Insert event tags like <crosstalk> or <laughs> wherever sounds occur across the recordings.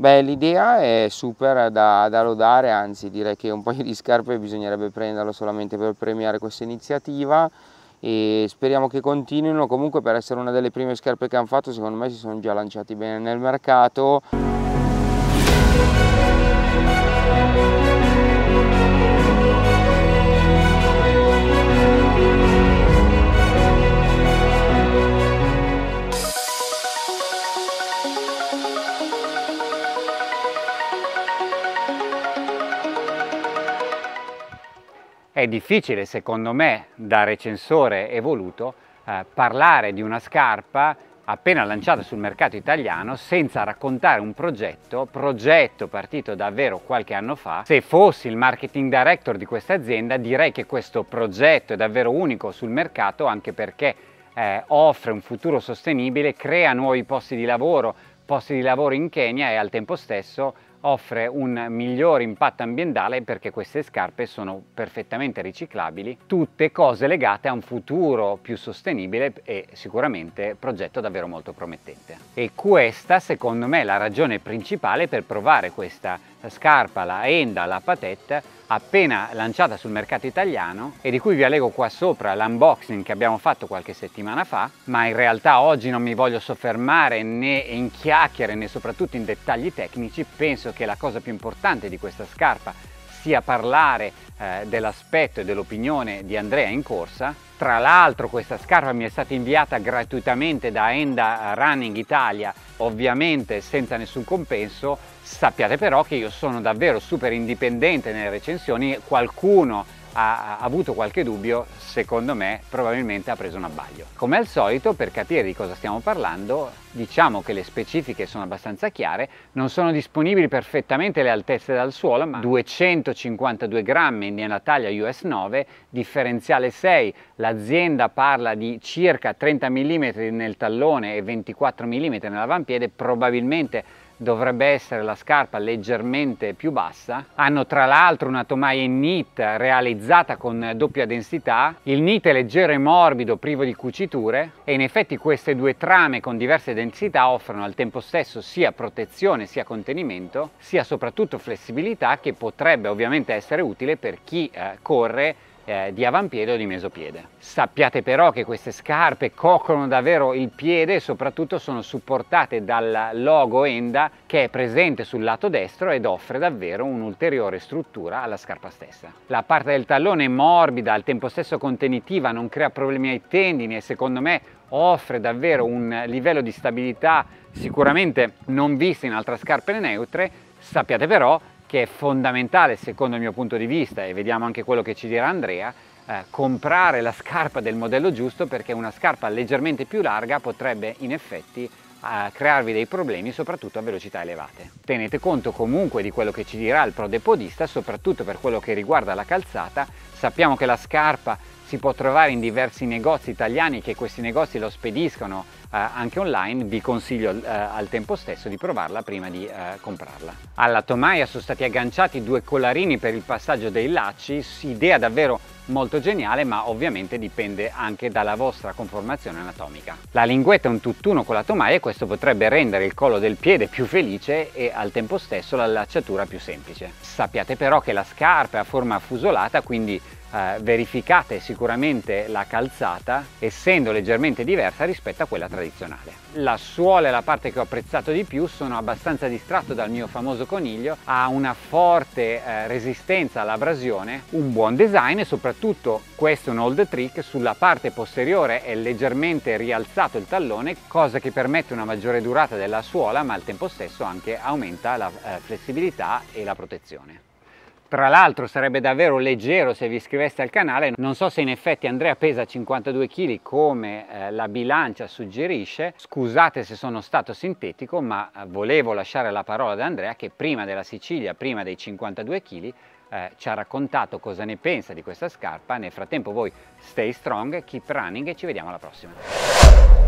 Beh, l'idea è super da, da, lodare, anzi direi che un paio di scarpe bisognerebbe prenderlo solamente per premiare questa iniziativa e speriamo che continuino, comunque per essere una delle prime scarpe che hanno fatto secondo me si sono già lanciati bene nel mercato. È difficile secondo me da recensore evoluto eh, parlare di una scarpa appena lanciata sul mercato italiano senza raccontare un progetto, progetto partito davvero qualche anno fa. Se fossi il marketing director di questa azienda direi che questo progetto è davvero unico sul mercato anche perché eh, offre un futuro sostenibile, crea nuovi posti di lavoro, posti di lavoro in Kenya e al tempo stesso offre un miglior impatto ambientale perché queste scarpe sono perfettamente riciclabili, tutte cose legate a un futuro più sostenibile e sicuramente progetto davvero molto promettente. E questa secondo me è la ragione principale per provare questa scarpa, la Enda, la Patette, appena lanciata sul mercato italiano e di cui vi allego qua sopra l'unboxing che abbiamo fatto qualche settimana fa, ma in realtà oggi non mi voglio soffermare né in chiacchiere né soprattutto in dettagli tecnici, penso che la cosa più importante di questa scarpa sia parlare eh, dell'aspetto e dell'opinione di Andrea in corsa. Tra l'altro questa scarpa mi è stata inviata gratuitamente da Enda Running Italia, ovviamente senza nessun compenso. Sappiate però che io sono davvero super indipendente nelle recensioni, qualcuno ha avuto qualche dubbio, secondo me probabilmente ha preso un abbaglio. Come al solito, per capire di cosa stiamo parlando, diciamo che le specifiche sono abbastanza chiare, non sono disponibili perfettamente le altezze dal suolo, ma 252 grammi nella taglia US 9, differenziale 6, l'azienda parla di circa 30 mm nel tallone e 24 mm nell'avampiede, probabilmente dovrebbe essere la scarpa leggermente più bassa. Hanno tra l'altro una tomaia in knit realizzata con doppia densità. Il knit è leggero e morbido, privo di cuciture e in effetti queste due trame con diverse densità offrono al tempo stesso sia protezione sia contenimento, sia soprattutto flessibilità che potrebbe ovviamente essere utile per chi eh, corre eh, di avampiede o di mesopiede. Sappiate però che queste scarpe coccolano davvero il piede e soprattutto sono supportate dal logo Enda che è presente sul lato destro ed offre davvero un'ulteriore struttura alla scarpa stessa. La parte del tallone è morbida, al tempo stesso contenitiva, non crea problemi ai tendini e secondo me offre davvero un livello di stabilità sicuramente non visto in altre scarpe neutre. Sappiate però che è fondamentale secondo il mio punto di vista e vediamo anche quello che ci dirà Andrea, eh, comprare la scarpa del modello giusto perché una scarpa leggermente più larga potrebbe in effetti eh, crearvi dei problemi soprattutto a velocità elevate. Tenete conto comunque di quello che ci dirà il prodepodista soprattutto per quello che riguarda la calzata, sappiamo che la scarpa si può trovare in diversi negozi italiani che questi negozi lo spediscono anche online, vi consiglio eh, al tempo stesso di provarla prima di eh, comprarla. Alla tomaia sono stati agganciati due collarini per il passaggio dei lacci, idea davvero molto geniale ma ovviamente dipende anche dalla vostra conformazione anatomica. La linguetta è un tutt'uno con la tomaia e questo potrebbe rendere il collo del piede più felice e al tempo stesso la lacciatura più semplice. Sappiate però che la scarpa è a forma fusolata quindi eh, verificate sicuramente la calzata essendo leggermente diversa rispetto a quella tradizionale. La suola è la parte che ho apprezzato di più, sono abbastanza distratto dal mio famoso coniglio, ha una forte eh, resistenza all'abrasione, un buon design e soprattutto questo è un old trick, sulla parte posteriore è leggermente rialzato il tallone, cosa che permette una maggiore durata della suola ma al tempo stesso anche aumenta la eh, flessibilità e la protezione. Tra l'altro sarebbe davvero leggero se vi iscriveste al canale, non so se in effetti Andrea pesa 52 kg come eh, la bilancia suggerisce, scusate se sono stato sintetico ma eh, volevo lasciare la parola ad Andrea che prima della Sicilia, prima dei 52 kg, eh, ci ha raccontato cosa ne pensa di questa scarpa, nel frattempo voi stay strong, keep running e ci vediamo alla prossima.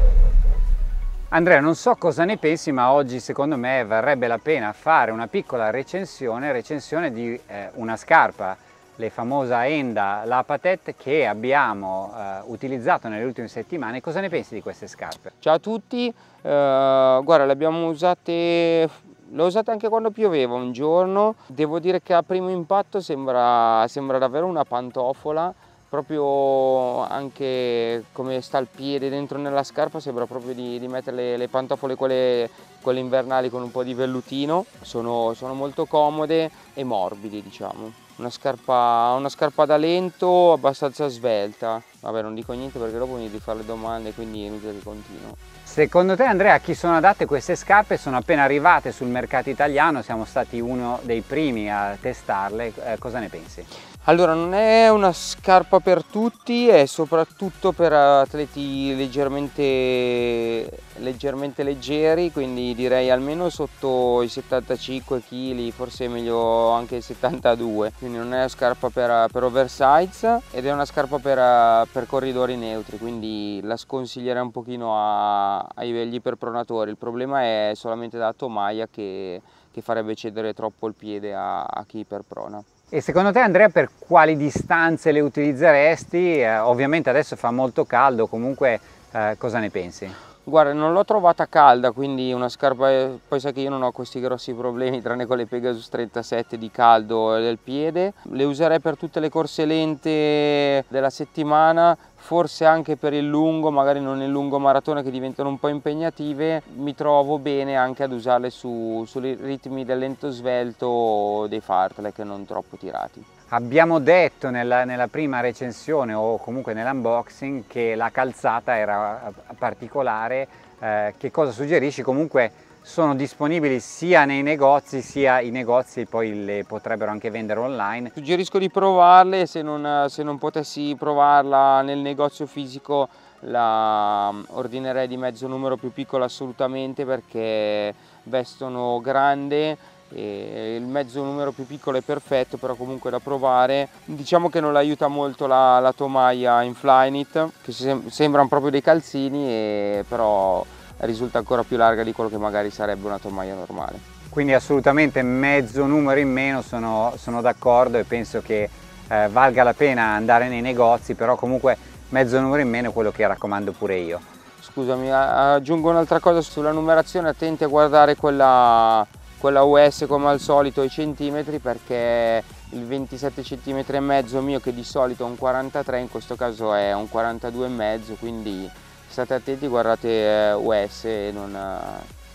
Andrea, non so cosa ne pensi, ma oggi secondo me varrebbe la pena fare una piccola recensione, recensione di eh, una scarpa, le famosa Enda La Patette che abbiamo eh, utilizzato nelle ultime settimane. Cosa ne pensi di queste scarpe? Ciao a tutti, uh, guarda le abbiamo usate L'ho usata anche quando pioveva un giorno, devo dire che a primo impatto sembra, sembra davvero una pantofola, proprio anche come sta il piede dentro nella scarpa sembra proprio di, di mettere le, le pantofole quelle, quelle, invernali con un po' di vellutino, sono, sono molto comode e morbide diciamo. Una scarpa, una scarpa da lento abbastanza svelta, vabbè non dico niente perché dopo mi devi fare le domande quindi è inutile che continuo. Secondo te Andrea a chi sono adatte queste scarpe? Sono appena arrivate sul mercato italiano, siamo stati uno dei primi a testarle, eh, cosa ne pensi? Allora, non è una scarpa per tutti, è soprattutto per atleti leggermente, leggermente leggeri, quindi direi almeno sotto i 75 kg, forse meglio anche i 72. Quindi non è una scarpa per, per oversize ed è una scarpa per, per, corridori neutri, quindi la sconsiglierei un pochino a, ai vegli iperpronatori. Il problema è solamente da tomaia che, che farebbe cedere troppo il piede a, a chi iperprona. E secondo te Andrea per quali distanze le utilizzeresti? Eh, ovviamente adesso fa molto caldo, comunque eh, cosa ne pensi? Guarda, non l'ho trovata calda, quindi una scarpa, eh, poi sai che io non ho questi grossi problemi tranne con le Pegasus 37 di caldo del piede. Le userei per tutte le corse lente della settimana, forse anche per il lungo, magari non il lungo maratona che diventano un po' impegnative. Mi trovo bene anche ad usarle su, sui ritmi del lento svelto o dei fartlek non troppo tirati. Abbiamo detto nella, nella, prima recensione o comunque nell'unboxing che la calzata era particolare, eh, che cosa suggerisci? Comunque sono disponibili sia nei negozi sia i negozi poi le potrebbero anche vendere online. Suggerisco di provarle, se non, se non potessi provarla nel negozio fisico la ordinerei di mezzo numero più piccolo assolutamente perché vestono grande il mezzo numero più piccolo è perfetto però comunque da provare. Diciamo che non aiuta molto la, la tomaia in Flyknit che sem sembrano proprio dei calzini e però risulta ancora più larga di quello che magari sarebbe una tomaia normale. Quindi assolutamente mezzo numero in meno sono, sono d'accordo e penso che eh, valga la pena andare nei negozi però comunque mezzo numero in meno è quello che raccomando pure io. Scusami aggiungo un'altra cosa sulla numerazione attenti a guardare quella quella US come al solito i centimetri perché il 27 cm e mezzo mio che di solito è un 43 in questo caso è un 42 e mezzo quindi state attenti guardate US e non,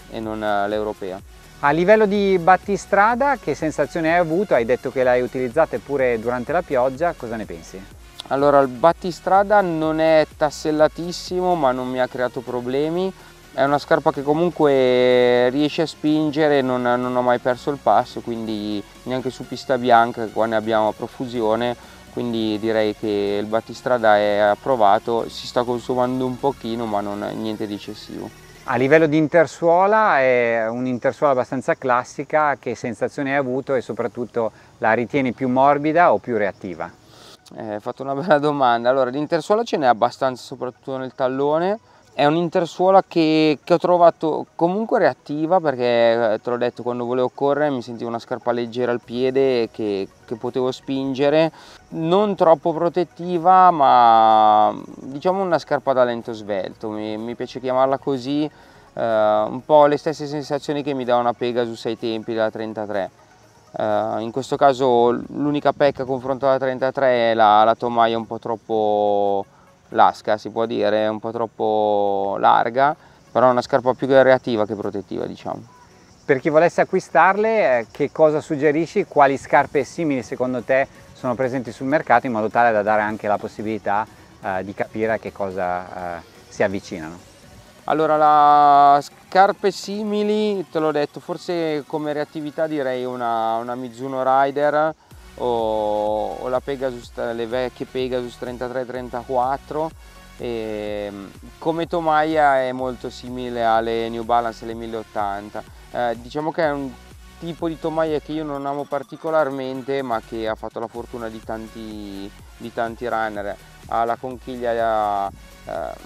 e non l'europea a livello di battistrada che sensazione hai avuto? Hai detto che l'hai utilizzata pure durante la pioggia, cosa ne pensi? Allora il battistrada non è tassellatissimo ma non mi ha creato problemi è una scarpa che comunque riesce a spingere, non, non ho mai perso il passo, quindi neanche su pista bianca qua ne abbiamo a profusione, quindi direi che il battistrada è approvato, si sta consumando un pochino ma non è niente di eccessivo. A livello di intersuola è un'intersuola abbastanza classica, che sensazione hai avuto e soprattutto la ritieni più morbida o più reattiva? Eh, hai fatto una bella domanda, allora l'intersuola ce n'è abbastanza soprattutto nel tallone, è un'intersuola che, che, ho trovato comunque reattiva perché eh, te l'ho detto quando volevo correre mi sentivo una scarpa leggera al piede che, che potevo spingere. Non troppo protettiva ma diciamo una scarpa da lento svelto. Mi, mi piace chiamarla così uh, un po' le stesse sensazioni che mi dà una Pegasus ai tempi della 33 uh, in questo caso l'unica pecca confronto alla 33 è la, la tomaia un po' troppo lasca si può dire, è un po' troppo larga, però è una scarpa più reattiva che protettiva diciamo. Per chi volesse acquistarle, eh, che cosa suggerisci? Quali scarpe simili secondo te sono presenti sul mercato in modo tale da dare anche la possibilità eh, di capire a che cosa eh, si avvicinano? Allora, la scarpe simili, te l'ho detto, forse come reattività direi una, una Mizuno Rider o, o Pegasus, le vecchie Pegasus 33-34 e come tomaia è molto simile alle New Balance le 1080 eh, diciamo che è un tipo di tomaia che io non amo particolarmente ma che ha fatto la fortuna di tanti, di tanti runner. Ha la conchiglia eh,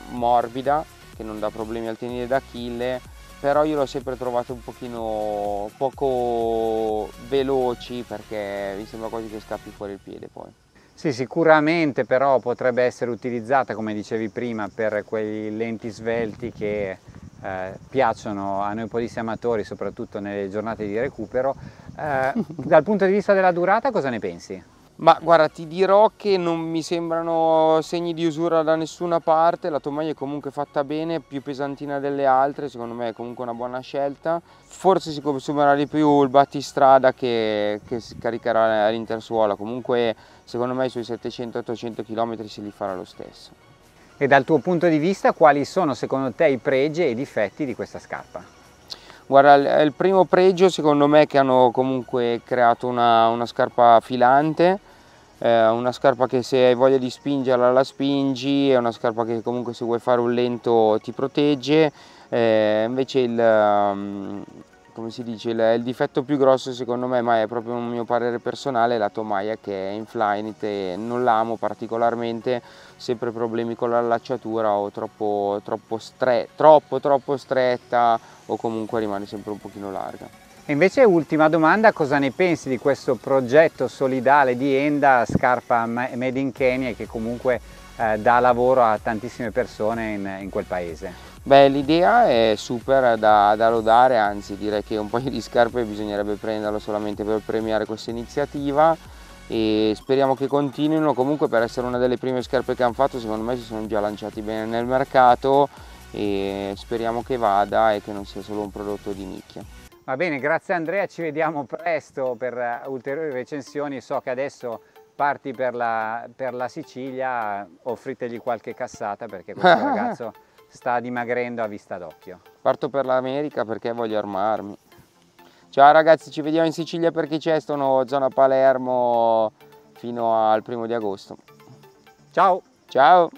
morbida che non dà problemi al tenere d'Achille però io l'ho sempre trovato un pochino poco veloci perché mi sembra quasi che scappi fuori il piede poi. Sì, sicuramente però potrebbe essere utilizzata, come dicevi prima, per quei lenti svelti che eh, piacciono a noi podisti amatori, soprattutto nelle giornate di recupero. Eh, <laughs> dal punto di vista della durata cosa ne pensi? Ma guarda, ti dirò che non mi sembrano segni di usura da nessuna parte, la tomaia è comunque fatta bene, più pesantina delle altre, secondo me è comunque una buona scelta. Forse si consumerà di più il battistrada che, che si caricherà all'intersuola, comunque secondo me sui 700-800 km si li farà lo stesso. E dal tuo punto di vista quali sono secondo te i pregi e i difetti di questa scarpa? Guarda, il primo pregio secondo me è che hanno comunque creato una, una scarpa filante, eh, una scarpa che se hai voglia di spingerla la spingi, è una scarpa che comunque se vuoi fare un lento ti protegge, eh, invece il, um, come si dice, il, il, difetto più grosso secondo me, ma è proprio un mio parere personale, è la tomaia che è in Flyknit e non l'amo particolarmente, sempre problemi con l'allacciatura o troppo, troppo, stre troppo, troppo stretta o comunque rimane sempre un pochino larga. E invece ultima domanda, cosa ne pensi di questo progetto solidale di Enda, scarpa made in Kenya che comunque eh, dà lavoro a tantissime persone in, in quel paese? Beh, l'idea è super da, da, lodare, anzi direi che un paio di scarpe bisognerebbe prenderlo solamente per premiare questa iniziativa e speriamo che continuino, comunque per essere una delle prime scarpe che hanno fatto secondo me si sono già lanciati bene nel mercato e speriamo che vada e che non sia solo un prodotto di nicchia. Va bene, grazie Andrea, ci vediamo presto per ulteriori recensioni. So che adesso parti per la, per la Sicilia, offritegli qualche cassata perché questo <laughs> ragazzo sta dimagrendo a vista d'occhio. Parto per l'America perché voglio armarmi. Ciao ragazzi, ci vediamo in Sicilia per chi c'è, sono zona Palermo fino al primo di agosto. Ciao! Ciao!